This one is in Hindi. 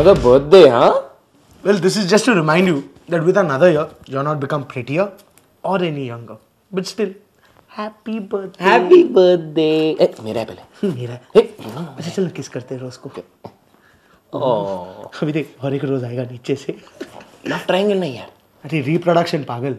Another birthday, huh? Well, this is just to remind you that with another year, you're not become prettier or any younger. But still, happy birthday. Happy birthday. Eh, मेरा है पहले. मेरा Eh, अच्छा चलो किस करते हैं रोज को oh. अभी देख और एक रोज आएगा नीचे से Love triangle नहीं यार. अरे रिप्रोडक्शन पागल